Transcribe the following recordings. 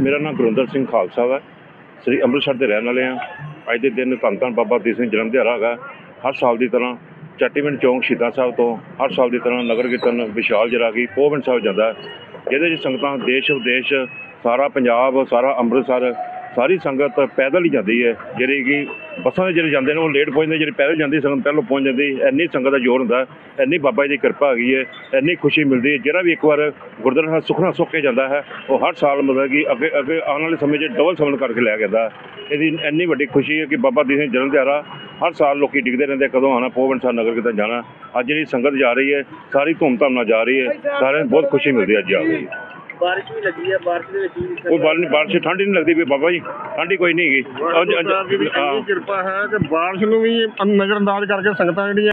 ਮੇਰਾ ਨਾਮ ਗੁਰਿੰਦਰ ਸਿੰਘ ਖਾਲਸਾ ਹੈ ਸ੍ਰੀ ਅੰਮ੍ਰਿਤਸਰ ਦੇ ਰਹਿਣ ਵਾਲੇ ਆ ਅੱਜ ਦੇ ਦਿਨ ਧੰਨ ਧੰਨ ਬਾਬਾ ਦੀਪ ਸਿੰਘ ਜਨਮ ਦਿਹਾੜਾ ਹੈਗਾ। ਹਰ ਸਾਲ ਦੀ ਤਰ੍ਹਾਂ ਚੱਟੀਵਿੰਡ ਚੌਂਕ ਸ਼ਹੀਦਾਂ ਸਾਹਿਬ ਤੋਂ ਹਰ ਸਾਲ ਦੀ ਤਰ੍ਹਾਂ ਨਗਰ ਕੀਰਤਨ ਵਿਸ਼ਾਲ ਜਰਾਗੀ ਪੋਵਨ ਸਾਹਿਬ ਜਾਂਦਾ ਹੈ। ਜਿਹਦੇ 'ਚ ਸੰਗਤਾਂ ਦੇਸ਼ ਵਿਦੇਸ਼ ਸਾਰਾ ਪੰਜਾਬ, ਸਾਰਾ ਅੰਮ੍ਰਿਤਸਰ ਸਾਰੀ ਸੰਗਤ ਪੈਦਲ ਹੀ ਜਾਂਦੀ ਹੈ। ਜਿਹੜੀ ਕਿ ਬੱਸਾਂ ਦੇ ਜਿਹੜੇ ਜਾਂਦੇ ਨੇ ਉਹ ਲੇਟ ਪਹੁੰਚਦੇ ਜਿਹੜੇ ਪੈਦਲ ਜਾਂਦੀ ਸੰਗਤ ਪਹਿਲਾਂ ਪਹੁੰਚ ਜਾਂਦੀ। ਇੰਨੀ ਸੰਗਤ ਦਾ ਜੋਰ ਹੁੰਦਾ ਹੈ, ਇੰਨੀ ਬਾਬਾ ਜੀ ਦੀ ਕਿਰਪਾ ਹੈਗੀ ਹੈ ਇੰਨੀ ਖੁਸ਼ੀ ਮਿਲਦੀ ਹੈ। ਜਿਹੜਾ ਵੀ ਇੱਕ ਵਾਰ ਗੁਰਦੁਆਰਾ ਸਾਹਿਬ ਸੁਖਨਾ ਸੁੱਖ ਕੇ ਜਾਂਦਾ ਹੈ ਉਹ ਹਰ ਸਾਲ ਮਤਲਬ ਕਿ ਅੱਗੇ ਅੱਗੇ ਆਉਣ ਵਾਲੇ ਸਮੇਂ 'ਚ ਡਬਲ ਸਮਨ ਕਰਕੇ ਲੈ ਜਾਂਦਾ। ਹੈ। ਇਹਦੀ ਇੰਨੀ ਵੱਡੀ ਖੁਸ਼ੀ ਹੈ ਕਿ ਬਾਬਾ ਦੀਪ ਸਿੰਘ ਜਨਮ ਦਿਹਾੜਾ ਹਰ ਸਾਲ ਲੋਕੀ ਡਿੱਗਦੇ ਰਹਿੰਦੇ ਕਦੋਂ ਆਣਾ ਪੋਵਨ ਸਾਹਿਬ ਨਗਰ ਕਿਤੇ ਜਾਣਾ। ਅੱਜ ਜਿਹੜੀ ਸੰਗਤ ਜਾ ਰਹੀ ਹੈ ਸਾਰੀ ਧੂਮਧਾਮ ਨਾਲ ਜਾ ਰਹੀ ਹੈ। ਸਾਰਿਆਂ ਨੂੰ ਬਹੁਤ ਖੁਸ਼ੀ ਮਿਲਦੀ ਹੈ ਅੱਜ ਆ ਕੇ। ਬਾਰਿਸ਼ ਵੀ ਲੱਗੀ ਹੈ ਬਾਰਿਸ਼ ਦੇ ਵਿੱਚ ਵੀ ਕੋਈ ਬਾਲ ਨਹੀਂ ਬਾਰਿਸ਼ ਠੰਡੀ ਨਹੀਂ ਲੱਗਦੀ ਵੀ ਬਾਬਾ ਜੀ ਠੰਡੀ ਕੋਈ ਨਹੀਂ ਹੈਗੀ। ਅੱਜ- ਕਿਰਪਾ ਹੈ ਕਿ ਬਾਰਿਸ਼ ਨੂੰ ਵੀ ਨਜ਼ਰਅੰਦਾਜ਼ ਕਰਕੇ ਸੰਗਤਾਂ ਜਿਹੜੀਆਂ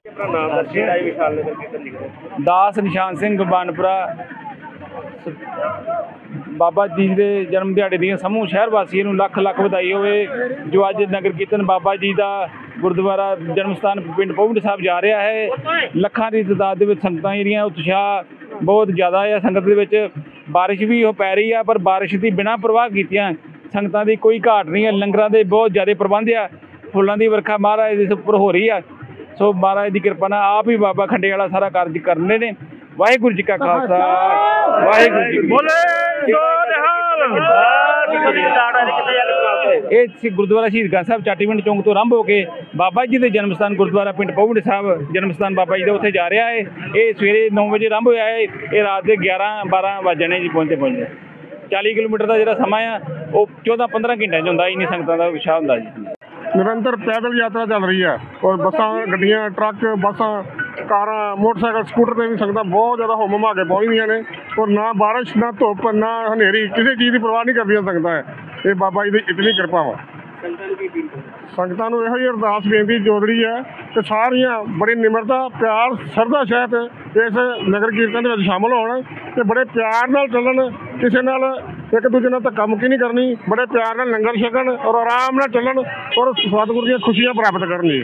ਦਾਸ? ਨਿਸ਼ਾਨ ਸਿੰਘ ਬਾਨਪੁਰਾ। ਬਾਬਾ ਜੀ ਦੇ ਜਨਮ ਦਿਹਾੜੇ ਦੀਆਂ ਸਮੂਹ ਸ਼ਹਿਰ ਵਾਸੀਆਂ ਨੂੰ ਲੱਖ ਲੱਖ ਵਧਾਈ ਹੋਵੇ ਜੋ ਅੱਜ ਨਗਰ ਕੀਰਤਨ ਬਾਬਾ ਜੀ ਦਾ ਗੁਰਦੁਆਰਾ ਜਨਮ ਸਥਾਨ ਪਿੰਡ ਪੌਂਡ ਸਾਹਿਬ ਜਾ ਰਿਹਾ ਹੈ। ਲੱਖਾਂ ਦੀ ਤਦਾਦ ਦੇ ਵਿੱਚ ਸੰਗਤਾਂ ਜਿਹੜੀਆਂ ਉਤਸ਼ਾਹ ਬਹੁਤ ਜ਼ਿਆਦਾ ਹੈ ਸੰਗਤ ਦੇ ਵਿੱਚ। ਬਾਰਿਸ਼ ਵੀ ਹੋ ਪੈ ਰਹੀ ਆ, ਪਰ ਬਾਰਿਸ਼ ਦੀ ਬਿਨਾਂ ਪ੍ਰਵਾਹ ਕੀਤੀਆਂ ਸੰਗਤਾਂ ਦੀ ਕੋਈ ਘਾਟ ਨਹੀਂ ਹੈ ਲੰਗਰਾਂ ਦੇ ਬਹੁਤ ਜ਼ਿਆਦਾ ਪ੍ਰਬੰਧ ਆ, ਫੁੱਲਾਂ ਦੀ ਵਰਖਾ ਮਹਾਰਾਜ ਦੇ ਉੱਪਰ ਹੋ ਰਹੀ ਆ। ਸੋ ਮਹਾਰਾਜ ਦੀ ਕਿਰਪਾ ਨਾਲ ਆਪ ਹੀ ਬਾਬਾ ਖੰਡੇ ਵਾਲਾ ਸਾਰਾ ਕਾਰਜ ਕਰਨੇ ਨੇ। ਵਾਹਿਗੁਰੂ ਜੀ ਕਾ ਖਾਲਸਾ, ਵਾਹਿਗੁਰੂ ਜੀ ਕੀ ਫਤਿਹ। ਇਹ ਸੀ ਗੁਰਦੁਆਰਾ ਸ਼ਹੀਦਗੰਜ ਸਾਹਿਬ ਚਾਟੀਵਿੰਡ ਚੌਂਕ ਤੋਂ ਆਰੰਭ ਹੋ ਕੇ ਬਾਬਾ ਜੀ ਦੇ ਜਨਮ ਸਥਾਨ ਗੁਰਦੁਆਰਾ ਪਿੰਡ ਪੌਂਡ ਸਾਹਿਬ ਜਨਮ ਸਥਾਨ ਬਾਬਾ ਜੀ ਦਾ ਉੱਥੇ ਜਾ ਰਿਹਾ ਹੈ। ਇਹ ਸਵੇਰੇ 9 ਵਜੇ ਆਰੰਭ ਹੋਇਆ ਹੈ। ਇਹ ਰਾਤ ਦੇ 11 12 ਵਜੇ ਜੀ ਪਹੁੰਚੇ ਪਹੁੰਚੇ 40 ਕਿਲੋਮੀਟਰ ਦਾ ਜਿਹੜਾ ਸਮਾਂ ਆ ਉਹ 14 15 ਘੰਟਿਆਂ 'ਚ ਹੁੰਦਾ ਇੰਨੀ ਸੰਗਤਾਂ ਦਾ ਵਿਸ਼ਾ ਹੁੰਦਾ ਜੀ। ਨਿਰੰਤਰ ਪੈਦਲ ਯਾਤਰਾ ਚੱਲ ਰਹੀ ਹੈ। ਔਰ ਬੱਸਾਂ ਗੱਡੀਆਂ ਟਰੱਕ ਬੱਸਾਂ ਕਾਰਾਂ ਮੋਟਰਸਾਈਕਲ ਸਕੂਟਰ ਤੇ ਵੀ ਸੰਗਤਾਂ ਬਹੁਤ ਜ਼ਿਆਦਾ ਹੁਮ ਹੁਮਾ ਕੇ ਪਹੁੰਚਦੀਆਂ ਨੇ। ਔਰ ਨਾ ਬਾਰਿਸ਼ ਨਾ ਧੁੱਪ ਨਾ ਹਨੇਰੀ ਕਿਸੇ ਚੀਜ਼ ਦੀ ਪਰਵਾਹ ਨਹੀਂ ਕਰਦੀਆਂ ਸੰਗਤਾਂ ਇਹ ਬਾਬਾ ਜੀ ਦੀ ਇਤਨੀ ਕਿਰਪਾ ਵਾ। ਸੰਗਤਾਂ ਨੂੰ ਇਹੋ ਹੀ ਅਰਦਾਸ ਬੇਨਤੀ ਜੋਦੜੀ ਹੈ ਕਿ ਸਾਰੀਆਂ ਬੜੀ ਨਿਮਰਤਾ ਪਿਆਰ ਸਰਦਾ ਸਹਿਤ ਇਸ ਨਗਰ ਕੀਰਤਨ ਦੇ ਵਿੱਚ ਸ਼ਾਮਲ ਹੋਣ ਤੇ ਬੜੇ ਪਿਆਰ ਨਾਲ ਚੱਲਣ ਕਿਸੇ ਨਾਲ ਇੱਕ ਦੂਜੇ ਨਾਲ ਧੱਕਾ ਮੁੱਕੀ ਨਹੀਂ ਕਰਨੀ ਬੜੇ ਪਿਆਰ ਨਾਲ ਲੰਗਰ ਛਕਣ ਔਰ ਆਰਾਮ ਨਾਲ ਚੱਲਣ ਔਰ ਸਤਿਗੁਰੂ ਦੀਆਂ ਖੁਸ਼ੀਆਂ ਪ੍ਰਾਪਤ ਕਰਨ ਜੀ।